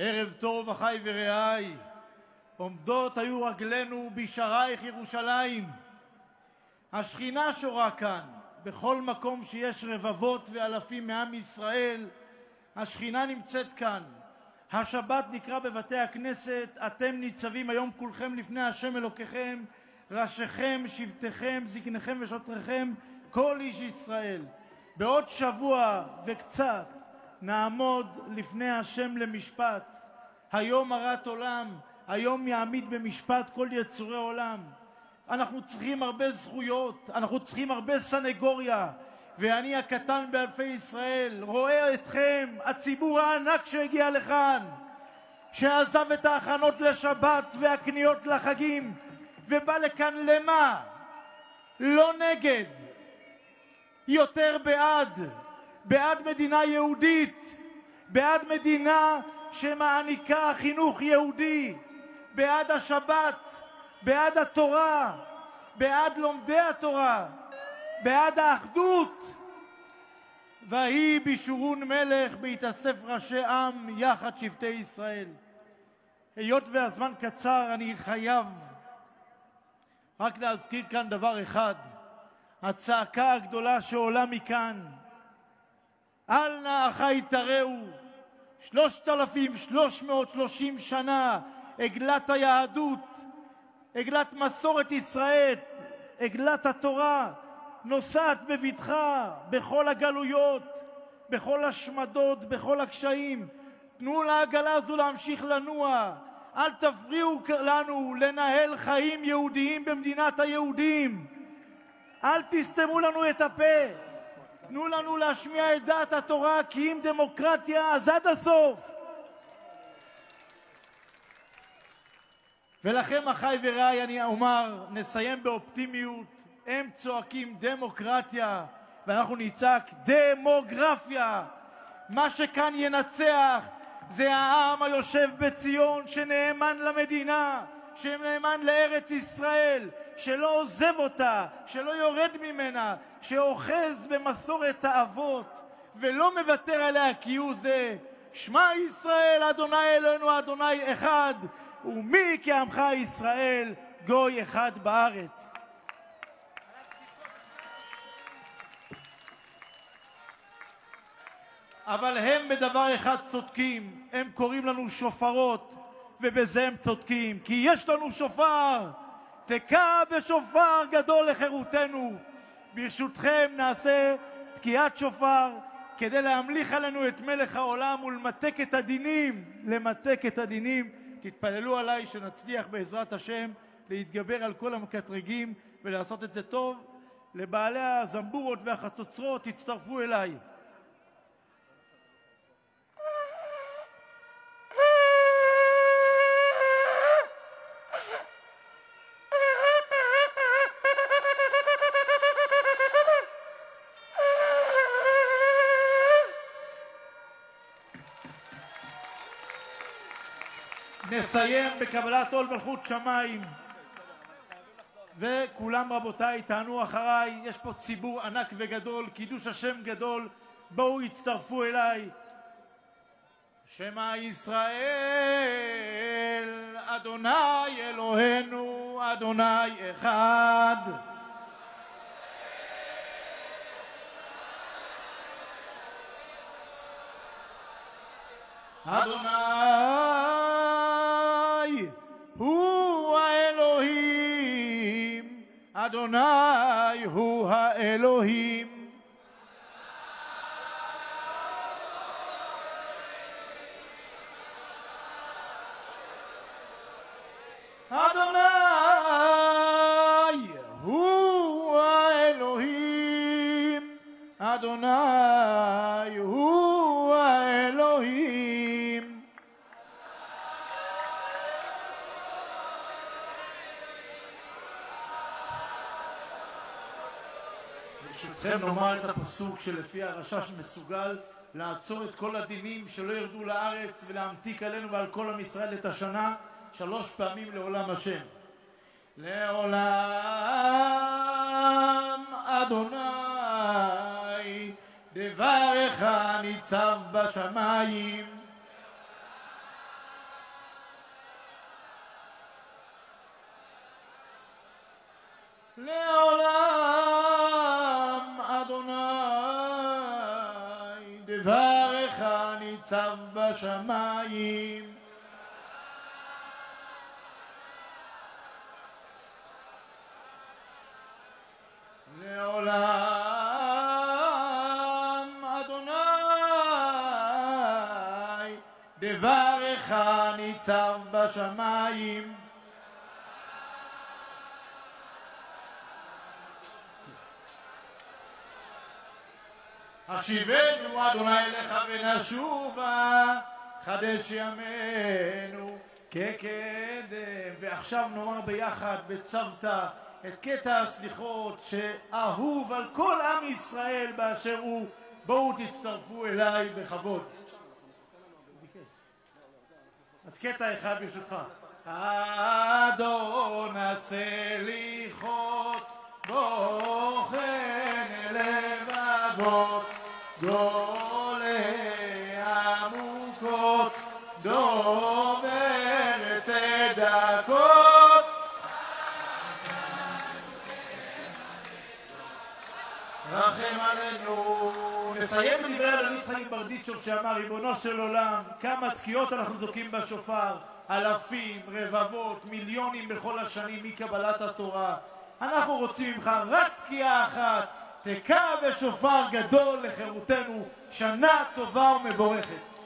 ערב טוב, אחי ורעי. עומדות היו רגלינו בשערייך ירושלים. השכינה שורה כאן, בכל מקום שיש רבבות ואלפים מעם ישראל, השכינה נמצאת כאן. השבת נקרא בבתי הכנסת, אתם ניצבים היום כולכם לפני השם אלוקיכם, ראשיכם, שבטיכם, זקניכם ושוטריכם, כל איש ישראל. בעוד שבוע וקצת נעמוד לפני השם למשפט. היום הרת עולם, היום יעמיד במשפט כל יצורי עולם. אנחנו צריכים הרבה זכויות, אנחנו צריכים הרבה סנגוריה, ואני הקטן באלפי ישראל רואה אתכם, הציבור הענק שהגיע לכאן, שעזב את ההכנות לשבת והקניות לחגים, ובא לכאן למה? לא נגד, יותר בעד, בעד מדינה יהודית, בעד מדינה שמעניקה חינוך יהודי, בעד השבת, בעד התורה, בעד לומדי התורה, בעד האחדות. ויהי בישורון מלך בהתאסף ראשי עם יחד שבטי ישראל. היות והזמן קצר אני חייב רק להזכיר כאן דבר אחד, הצעקה הגדולה שעולה מכאן, אל נא אחי תראו, שלושת אלפים שלוש מאות שלושים שנה עגלת היהדות, עגלת מסורת ישראל, עגלת התורה, נוסעת בבטחה בכל הגלויות, בכל השמדות, בכל הקשיים. תנו לעגלה הזו להמשיך לנוע. אל תפריעו לנו לנהל חיים יהודיים במדינת היהודים. אל תסתמו לנו את הפה. תנו לנו להשמיע את דעת התורה, כי אם דמוקרטיה, אז עד הסוף. ולכם, אחי ורעי, אני אומר, נסיים באופטימיות. הם צועקים דמוקרטיה, ואנחנו נצעק דמוגרפיה. מה שכאן ינצח זה העם היושב בציון, שנאמן למדינה, שנאמן לארץ ישראל, שלא עוזב אותה, שלא יורד ממנה, שאוחז במסורת האבות ולא מוותר עליה כהוא זה. שמע ישראל, אדוני אלוהינו, אדוני אחד, ומי כעמך ישראל, גוי אחד בארץ. אבל הם בדבר אחד צודקים, הם קוראים לנו שופרות, ובזה הם צודקים, כי יש לנו שופר, תקע בשופר גדול לחירותנו. ברשותכם נעשה תקיעת שופר כדי להמליך עלינו את מלך העולם ולמתק את הדינים, למתק את הדינים. תתפללו עליי שנצליח בעזרת השם להתגבר על כל המקטרגים ולעשות את זה טוב. לבעלי הזמבורות והחצוצרות תצטרפו אליי. נסיים בקבלת עול מלכות שמיים. וכולם רבותיי תענו אחריי, יש פה ציבור ענק וגדול, קידוש השם גדול, בואו הצטרפו אליי. שמע ישראל, אדוני אלוהינו, אדוני אחד. אדוני אדוני הוא האלוהים. אדוני הוא האלוהים, אדוני הוא ברשותכם נאמר את הפסוק שלפי הרשש מסוגל לעצור את כל הדינים שלא ירדו לארץ ולהמתיק עלינו ועל כל עם ישראל את השנה שלוש פעמים לעולם השם. לעולם אדוני דברך ניצב בשמיים לעולם ניצב בשמיים. לעולם אדוני דברך ניצב בשמיים השיבנו אדוני אליך ונשובה חדש ימינו כקדם. ועכשיו נאמר ביחד בצוותא את קטע הסליחות שאהוב על כל עם ישראל באשר הוא. בואו תצטרפו אליי בכבוד. אז קטע אחד ברשותך. אדון הסליחות בוחן לבבות דובר נסיים בדברי על יצחק ברדיצ'וב שאמר ריבונו של עולם כמה תקיעות אנחנו זוכים בשופר. אלפים, רבבות, מיליונים בכל השנים מקבלת התורה. אנחנו רוצים ממך רק תקיעה אחת תקע בשופר גדול לחירותנו שנה טובה ומבורכת